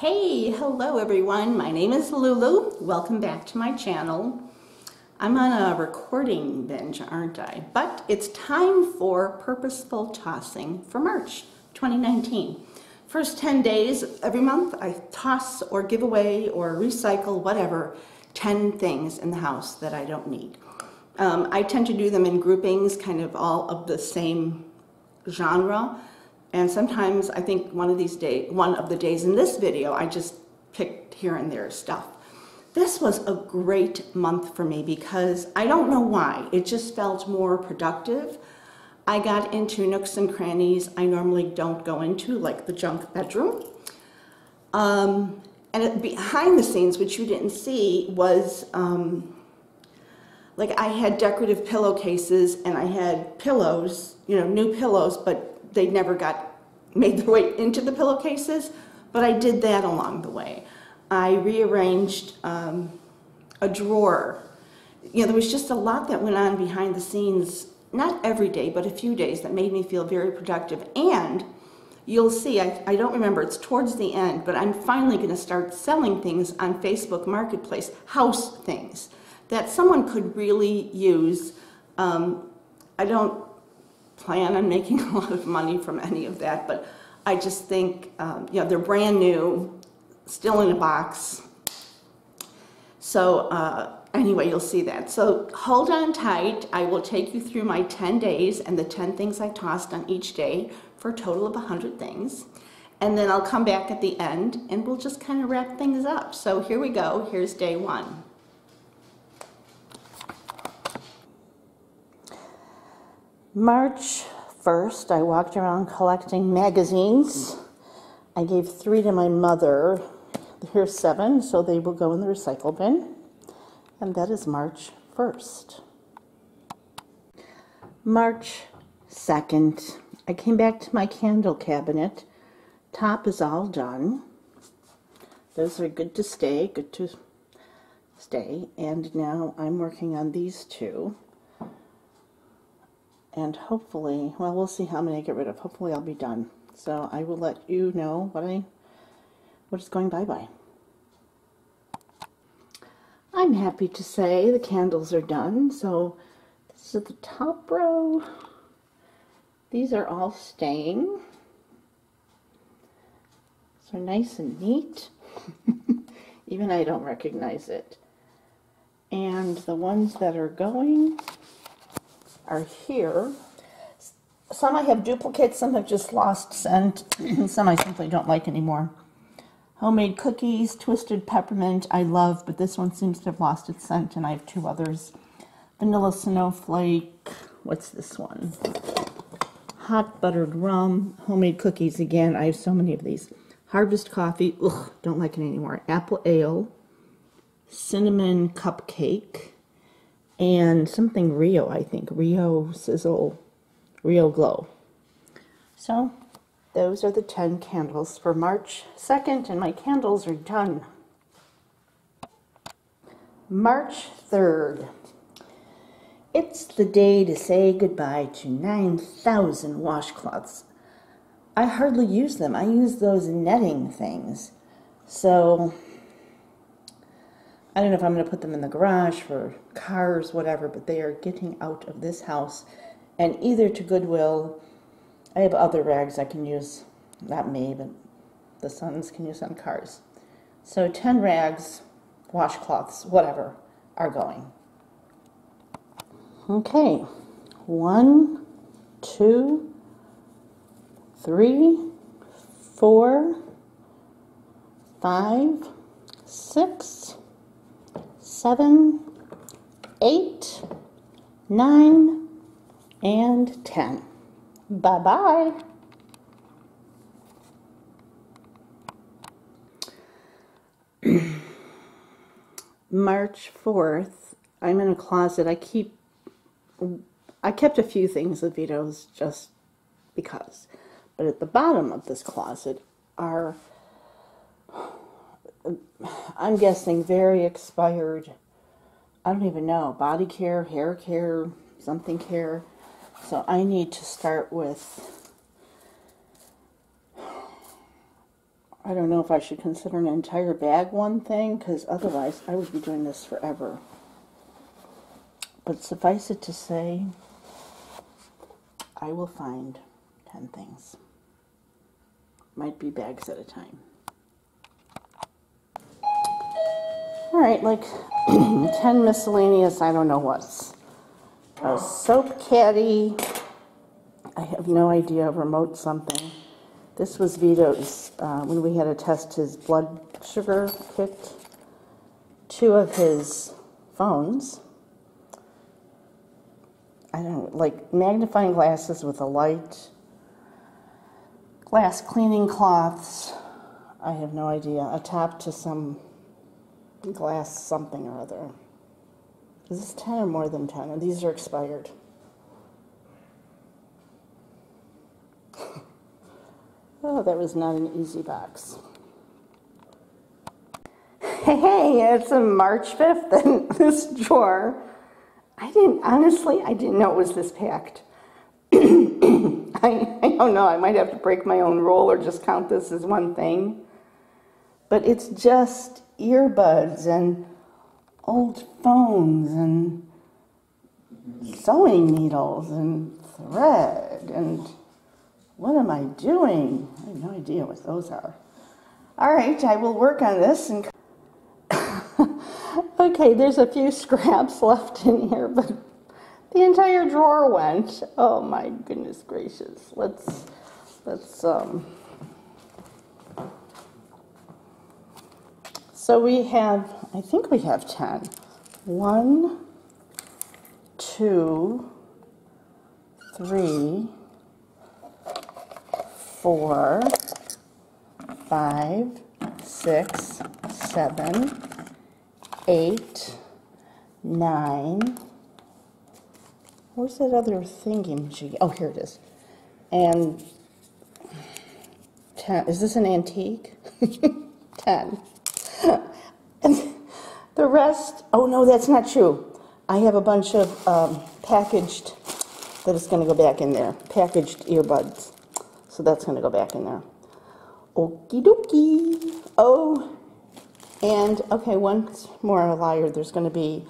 Hey, hello everyone. My name is Lulu. Welcome back to my channel. I'm on a recording binge, aren't I? But it's time for Purposeful Tossing for March 2019. First 10 days every month, I toss or give away or recycle, whatever, 10 things in the house that I don't need. Um, I tend to do them in groupings, kind of all of the same genre. And sometimes I think one of these days, one of the days in this video, I just picked here and there stuff. This was a great month for me because I don't know why. It just felt more productive. I got into nooks and crannies I normally don't go into, like the junk bedroom. Um, and it, behind the scenes, which you didn't see, was um, like I had decorative pillowcases and I had pillows, you know, new pillows, but they never got made their way into the pillowcases. But I did that along the way. I rearranged um, a drawer. You know, there was just a lot that went on behind the scenes, not every day, but a few days that made me feel very productive. And you'll see, I, I don't remember, it's towards the end, but I'm finally going to start selling things on Facebook Marketplace, house things, that someone could really use. Um, I don't plan on making a lot of money from any of that, but I just think, um, you know, they're brand new, still in a box. So uh, anyway, you'll see that. So hold on tight. I will take you through my 10 days and the 10 things I tossed on each day for a total of 100 things. And then I'll come back at the end and we'll just kind of wrap things up. So here we go. Here's day one. March 1st, I walked around collecting magazines. I gave three to my mother. Here's seven, so they will go in the recycle bin. And that is March 1st. March 2nd, I came back to my candle cabinet. Top is all done. Those are good to stay, good to stay. And now I'm working on these two and hopefully, well, we'll see how many I get rid of. Hopefully I'll be done. So I will let you know what I, what is going bye-bye. I'm happy to say the candles are done. So this is the top row. These are all staying. So nice and neat. Even I don't recognize it. And the ones that are going are here. Some I have duplicates, some have just lost scent, some I simply don't like anymore. Homemade cookies, twisted peppermint, I love, but this one seems to have lost its scent, and I have two others. Vanilla snowflake, what's this one? Hot buttered rum, homemade cookies again, I have so many of these. Harvest coffee, ugh, don't like it anymore. Apple ale, cinnamon cupcake, and something Rio, I think. Rio Sizzle, Rio Glow. So those are the 10 candles for March 2nd, and my candles are done. March 3rd. It's the day to say goodbye to 9,000 washcloths. I hardly use them. I use those netting things. So I don't know if I'm going to put them in the garage for cars, whatever, but they are getting out of this house and either to Goodwill. I have other rags I can use, not me, but the sons can use on cars. So 10 rags, washcloths, whatever, are going. Okay, one, two, three, four, five, six, seven, eight, nine, and 10. Bye-bye. March 4th, I'm in a closet. I keep, I kept a few things of Vito's just because. But at the bottom of this closet are I'm guessing very expired, I don't even know, body care, hair care, something care. So I need to start with, I don't know if I should consider an entire bag one thing, because otherwise I would be doing this forever. But suffice it to say, I will find 10 things. Might be bags at a time. All right, like 10 miscellaneous, I don't know what's. A soap caddy. I have no idea, remote something. This was Vito's uh, when we had to test his blood sugar kit. Two of his phones. I don't like magnifying glasses with a light, glass cleaning cloths. I have no idea. A top to some glass something or other. Is this 10 or more than 10? And these are expired. oh, that was not an easy box. Hey, it's a March 5th and this drawer I didn't, honestly, I didn't know it was this packed. I, I don't know, I might have to break my own rule or just count this as one thing. But it's just earbuds and old phones and sewing needles and thread and what am I doing? I have no idea what those are. All right, I will work on this and Okay, there's a few scraps left in here, but the entire drawer went. Oh my goodness gracious. Let's, let's, um, so we have, I think we have 10. One, two, three, four, five, six, seven, eight, nine. Where's that other thingy? Oh, here it is. And ten. Is this an antique? ten. And the rest, oh no, that's not true. I have a bunch of um, packaged that is going to go back in there. Packaged earbuds. So that's going to go back in there. Okie dokie. Oh, and, okay, once more a liar, there's going to be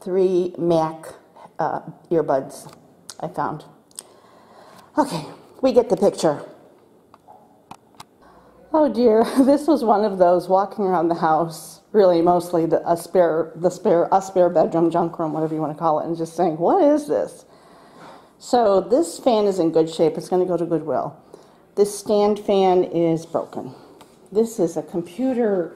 three Mac uh, earbuds I found. Okay, we get the picture. Oh dear, this was one of those walking around the house, really mostly the, a spare, the spare, a spare bedroom, junk room, whatever you want to call it, and just saying, what is this? So this fan is in good shape. It's going to go to Goodwill. This stand fan is broken. This is a computer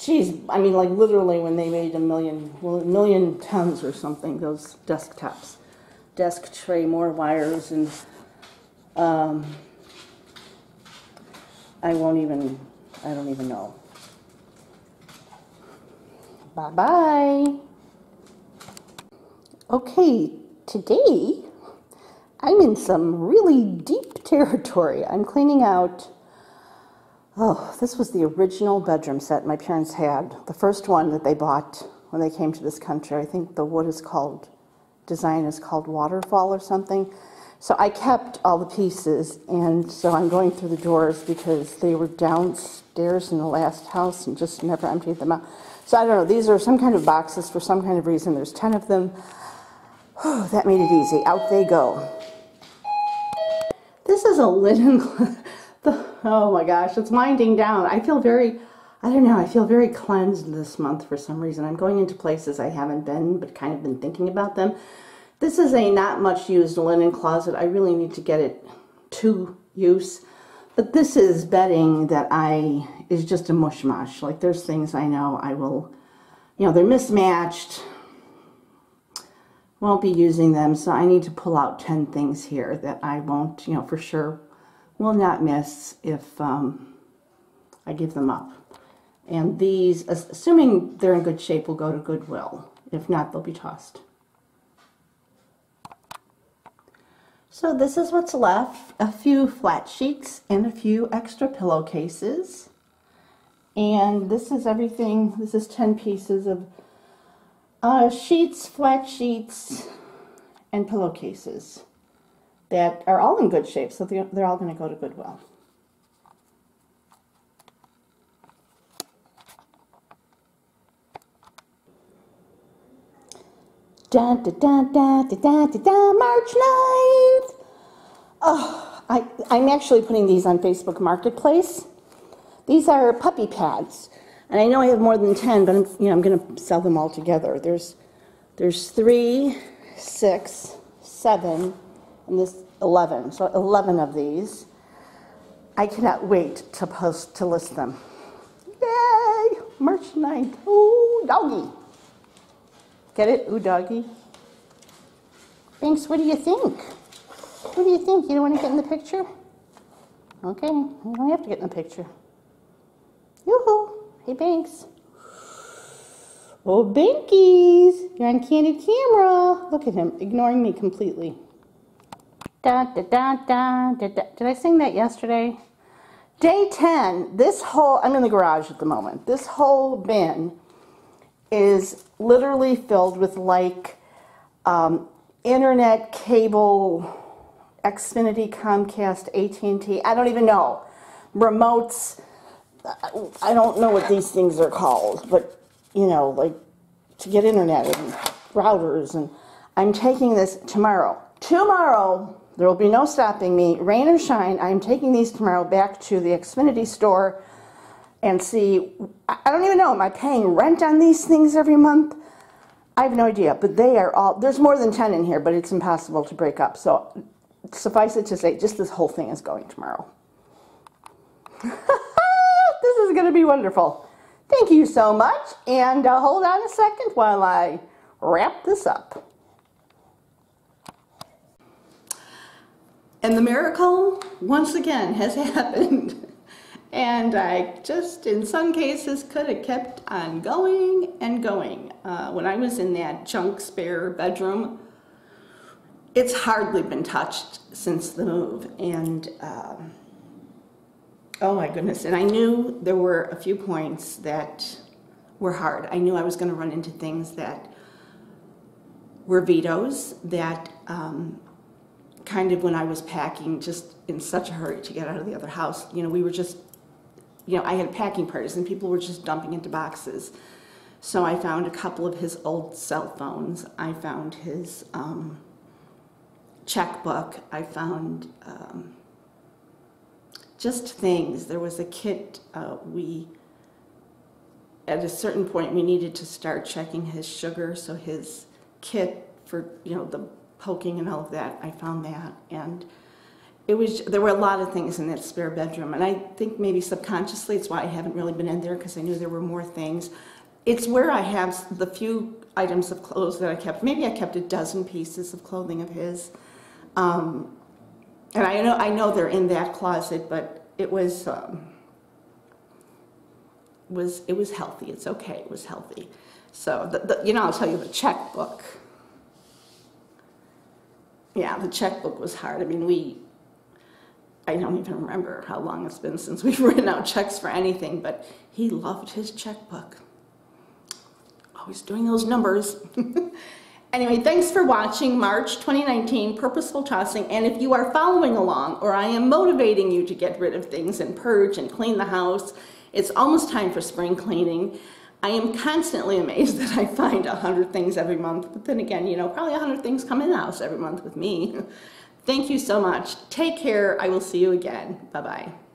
Geez, I mean, like literally when they made a million, well, a million tons or something, those desktops, desk tray, more wires, and um, I won't even, I don't even know. Bye bye. Okay, today I'm in some really deep territory. I'm cleaning out Oh, this was the original bedroom set my parents had. The first one that they bought when they came to this country. I think the wood is called, design is called waterfall or something. So I kept all the pieces, and so I'm going through the drawers because they were downstairs in the last house and just never emptied them out. So I don't know, these are some kind of boxes for some kind of reason. There's 10 of them. Whew, that made it easy. Out they go. This is a linen oh my gosh, it's winding down. I feel very, I don't know, I feel very cleansed this month for some reason. I'm going into places I haven't been, but kind of been thinking about them. This is a not much used linen closet. I really need to get it to use. But this is bedding that I, is just a mush mush. Like there's things I know I will, you know, they're mismatched. Won't be using them, so I need to pull out 10 things here that I won't, you know, for sure will not miss if um, I give them up. And these, assuming they're in good shape, will go to Goodwill. If not, they'll be tossed. So this is what's left, a few flat sheets and a few extra pillowcases. And this is everything, this is 10 pieces of uh, sheets, flat sheets, and pillowcases that are all in good shape, so they're, they're all going to go to Goodwill. Da da da da da da da March 9th! Oh, I, I'm actually putting these on Facebook Marketplace. These are puppy pads. And I know I have more than 10, but I'm, you know, I'm going to sell them all together. There's, there's three, six, seven, and this 11. So 11 of these. I cannot wait to post, to list them. Yay! March 9th. Ooh, doggy. Get it? Ooh, doggy. Banks, what do you think? What do you think? You don't want to get in the picture? Okay, you don't have to get in the picture. Yoo-hoo! Hey, Banks. Oh, Bankies! You're on candid camera. Look at him, ignoring me completely. Da, da, da, da, da, da. Did I sing that yesterday? Day 10, this whole, I'm in the garage at the moment, this whole bin is literally filled with like um, internet, cable, Xfinity, Comcast, AT&T, I don't even know, remotes, I don't know what these things are called, but you know, like to get internet and routers and I'm taking this tomorrow. Tomorrow, there will be no stopping me, rain or shine. I'm taking these tomorrow back to the Xfinity store and see. I don't even know. Am I paying rent on these things every month? I have no idea, but they are all. There's more than 10 in here, but it's impossible to break up. So suffice it to say, just this whole thing is going tomorrow. this is going to be wonderful. Thank you so much. And uh, hold on a second while I wrap this up. And the miracle, once again, has happened. And I just, in some cases, could have kept on going and going. Uh, when I was in that junk spare bedroom, it's hardly been touched since the move. And um, oh my goodness. And I knew there were a few points that were hard. I knew I was going to run into things that were Vito's that um, kind of when I was packing, just in such a hurry to get out of the other house, you know, we were just, you know, I had packing parties and people were just dumping into boxes. So I found a couple of his old cell phones. I found his um, checkbook. I found um, just things. There was a kit uh, we, at a certain point, we needed to start checking his sugar. So his kit for, you know, the poking and all of that. I found that. And it was, there were a lot of things in that spare bedroom. And I think maybe subconsciously it's why I haven't really been in there because I knew there were more things. It's where I have the few items of clothes that I kept. Maybe I kept a dozen pieces of clothing of his. Um, and I know, I know they're in that closet, but it was, um, was, it was healthy. It's okay. It was healthy. So, the, the, you know, I'll tell you the checkbook yeah, the checkbook was hard. I mean, we, I don't even remember how long it's been since we've written out checks for anything, but he loved his checkbook. Always doing those numbers. anyway, thanks for watching March 2019 Purposeful Tossing. And if you are following along or I am motivating you to get rid of things and purge and clean the house, it's almost time for spring cleaning. I am constantly amazed that I find a hundred things every month, but then again, you know, probably a hundred things come in the house every month with me. Thank you so much. Take care. I will see you again. Bye-bye.